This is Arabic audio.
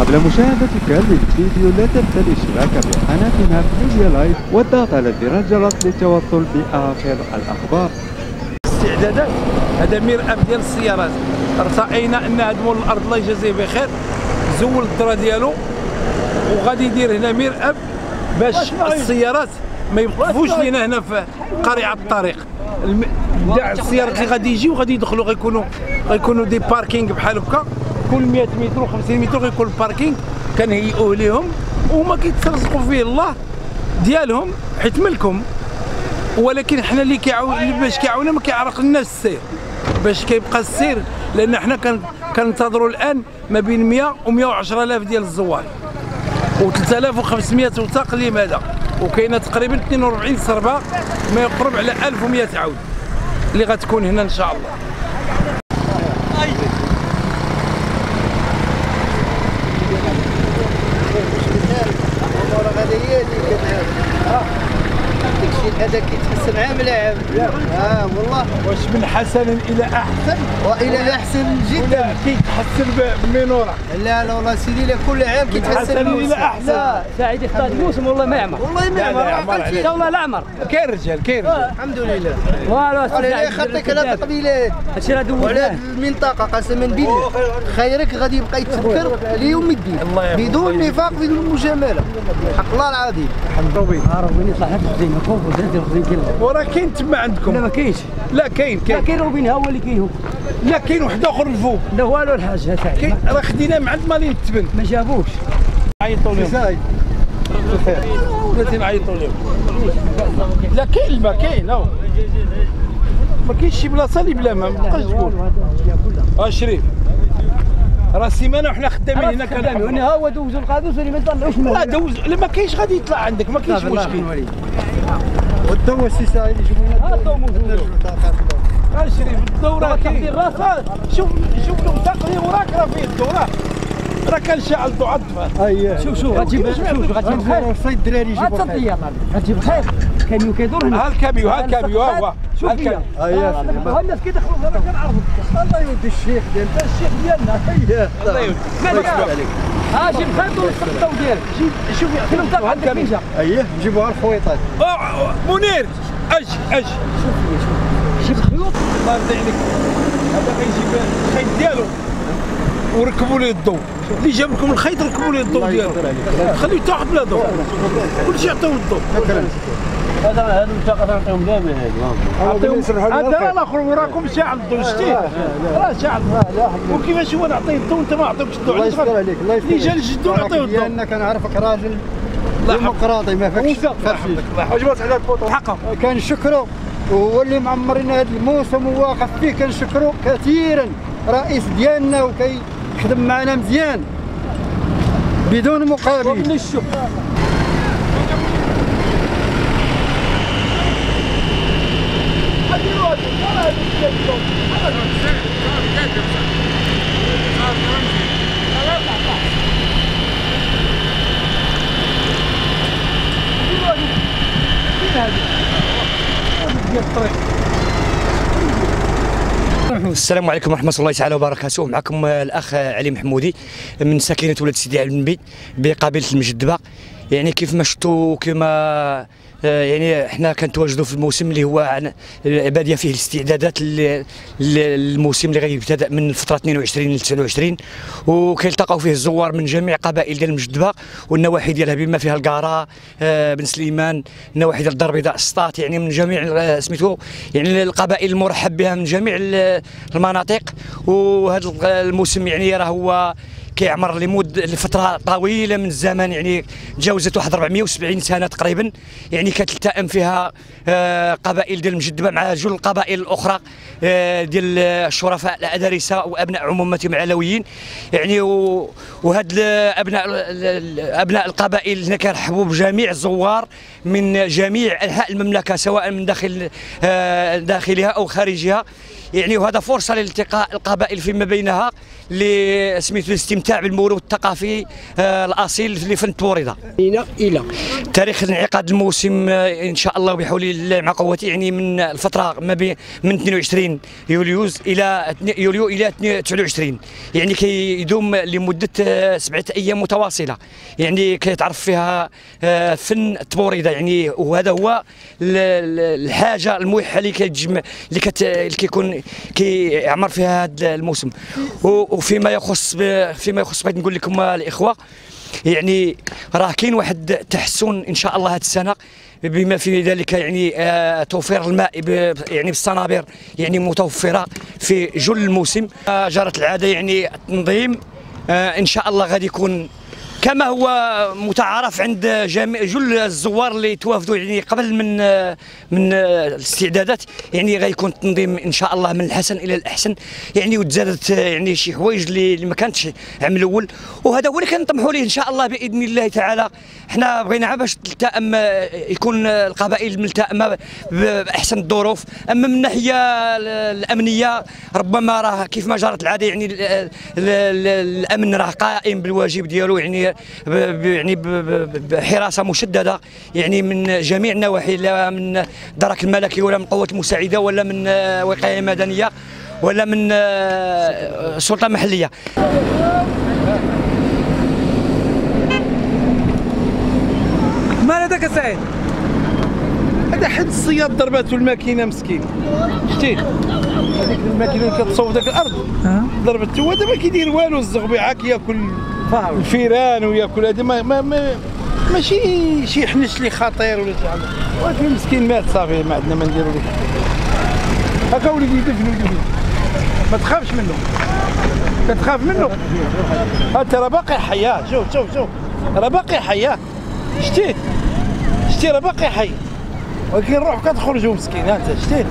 قبل مشاهدتك للفيديو لا تنسى الاشتراك بقناتنا ميديا لايف والضغط على زر الجرس للتوصل بآخر الأخبار. استعدادات؟ هذا مرآب ديال السيارات. ارتأينا أن هذا مول الأرض الله يجازيه بخير. زول الدرا ديالو. وغادي يدير هنا مرآب باش السيارات ما يوقفوش لينا هنا في قريعه الطريق. الم- السيارات اللي غادي يجيو غادي يدخلوا غيكونوا غيكونوا دي باركينغ بحال هكا. كل 100 متر و50 متر غيكون الباركينغ. كنهيئوه ليهم وهما كيترزقوا فيه الله ديالهم حيت ملكهم. ولكن حنا اللي كيعاون اللي باش كيعاونا ما كيعرق لناش السير. باش كيبقى السير لأن حنا كن- كننتظروا الآن ما بين 100 و 110 آلاف ديال الزوار. و 3500 وثاق لماذا وكاينة تقريبا 42 سربه ما يقرب على 1100 عود. اللي غتكون هنا إن شاء الله. the guitar. كيتحسن عام لعام آه والله. واش من حسن إلى أحسن؟ وإلى أحسن جدا. كيتحسن ب- بمنوره لا لا والله سيدي لا كل عام كيتحسن حسن. إلى أحسن. لا. سعيد يختار الموسم والله ما يعمر. والله ما لا، لا، عمر عمر عليك. والله لا عمر كاين رجال كاين رجال الحمد لله. أنا سعيد خطيك على القبيلات هادشي راه وعلى دوزناه. هذه المنطقة قسما بالله. خيرك غادي يبقى يتذكر ليوم الدين. بدون نفاق بدون مجاملة. حق الله العظيم. عارف وين يطلع هذا الزين. خوف وزاد الخزين كله وراه كاين تما لا عندكم ما كاينش. لا كاين لا كاين كاين روبين هو اللي كاين هو. لا كاين واحد اخر الفوق لا والو الحاج كاين راه خديناه مع عند مالين التبن. ما جابوش. عيطوا لهم. زايد ولاتي نعيطوا لهم. لا كاين الماء كاين اهو ما كاينش شي بلاصة اللي بلا ما ما تبقاش تقول. آه شريف. راه سيمانة وحنا خدامين هنا هنا كان هو دوزوا القادوس اللي ما طلعوش لا دوز لا ما كاينش غادي يطلع عندك ما كاينش مشكل. والدواء السي سعيد يجيبوا لنا ها الضوء موجود. آه شريف الدوره كاين تقدير راسك. شوف شوف الوثاق اللي وراك راه فيه الدوره راه كان شاعل ضوء عطفه اييه شوف شوف غتجيب شوف شوف غتجيب خير. الصيد الدراري يجيبوا طالب غتجيب خير. كاميو كيدور هنا. ها الكاميو ها الكاميو ها هو. شوف ها فيا. الكاميو أييه. ها الناس كيدخلوا أنا كنعرفك الله يودي الشيخ ديال الشيخ ديالنا اييه الله يودي ها جيب خيط ونسق الضوء ديالك. شوف فين الضوء عندك فين جا اييه نجيبوها الخويطات آه، منير. أجي أجي جيب الخيوط الله يرضي عليك. هذا غيجيب الخيط ديالو. وركبوا لي الضوء اللي جاب لكم الخيط ركبوا لي الضوء ديالو. خليه تاخذ بلا ضوء كلشي يعطيو الضوء هذا هذا المنطقة نعطيهم دابا عطيهم هذا الأخر. وراكم شاعل الضوء شتي. راه شاعل وكيفاش هو نعطيه الضوء انت ما عطيوكش الضوء الله يستر عليك الله يستر اللي جا عليك. لجدو نعطيه الضوء لأن كنعرفك راجل. ديمقراطي ما فيكش عجبت على البوطو حقا كنشكرو هو اللي معمرين هذا الموسم وواقف فيه كنشكرو كثيرا. رئيس ديالنا وكيخدم معنا مزيان بدون مقابل. ومن السلام عليكم ورحمة الله تعالى وبركاته. معكم الأخ علي محمودي من ساكنة ولاد سيدي علي النبي بقبيلة المجدبة. يعني كيف ما شفتوا كما يعني إحنا كنتواجدوا في الموسم اللي هو باديه فيه الاستعدادات للموسم اللي غيبتدا من الفترة 22 ل 29 وكيلتقوا فيه الزوار من جميع قبائل ديال المجدبة والنواحي ديالها بما فيها القارة آه، بن سليمان النواحي ديال الدار البيضاء السطات يعني من جميع آه، سميتو يعني القبائل المرحب بها من جميع ال- المناطق. وهذا الموسم يعني راه هو كيعمر لمد لفترة طويلة من الزمن يعني تجاوزت واحد 470 سنة تقريبا. يعني كتلتئم فيها آه، قبائل ديال المجدبه مع جل القبائل الاخرى آه، ديال الشرفاء الادارسه وأبناء عمومتهم العلويين. يعني وهاد أبناء أبناء القبائل هنا كيرحبوا بجميع الزوار من جميع أنحاء المملكة سواء من داخل آه، داخلها أو خارجها. يعني وهذا فرصة لالتقاء القبائل فيما بينها. سميتو الاستمتاع بالموروث الثقافي آه، الأصيل لفن التوريده إلى إلى. تاريخ انعقاد الموسم آه، إن شاء الله بحول الله مع قوته يعني من الفترة ما بين من 22 يوليوز إلى يوليو إلى 29 يعني كيدوم لمدة آه، سبعة أيام متواصلة. يعني كيتعرف فيها فن التبوريده يعني وهذا هو ال- ال- الحاجة الملحة اللي كتجمع اللي اللي كيكون كيعمر فيها هذا الموسم. وفيما يخص فيما يخص بغيت نقول لكم الإخوة يعني راه كاين واحد التحسن إن شاء الله هذه السنة بما في ذلك يعني آه توفير الماء يعني بالصنابير يعني متوفرة في جل الموسم. آه جرت العادة يعني التنظيم آه إن شاء الله غادي يكون كما هو متعارف عند جميع جل الزوار اللي توافدوا يعني قبل من من الاستعدادات. يعني غيكون التنظيم إن شاء الله من الحسن إلى الأحسن. يعني وتزادت يعني شي حوايج اللي ما كانتش عام الأول. وهذا هو اللي كنطمحوا ليه إن شاء الله بإذن الله تعالى. حنا بغينا باش تلتئم يكون القبائل ملتئمه بأحسن الظروف. أما من الناحيه الأمنية ربما راه كيف ما جرت العادة يعني ال- ال- ال- الأمن راه قائم بالواجب ديالو. يعني يعني ب- ب- بحراسة مشددة يعني من جميع النواحي لا من الدرك الملكي ولا من القوات المساعده ولا من وقاية مدنية ولا من آه، سلطة محلية. مال هذاك سعيد؟ هذا حد الصياد ضربته الماكينة مسكين. شتي هذيك الماكينة اللي كتصوب ذاك الأرض. ضربته هو دابا كيدير والو الزغبيعه كياكل الفيران وياكل هذا ما, ما, ما ماشي شي حنش اللي خطير ولا شي. حاجة ولكن مسكين مات صافي ما عندنا ما نديرو ليه. هكا وليدي يدفنوا يدفنوا ما تخافش منه. كتخاف منه. انت راه باقي حياة. شوف شوف شوف. راه باقي حياة. شتيه شتي راه باقي حي. ولكن روح كتخرجوا مسكين انت شتيه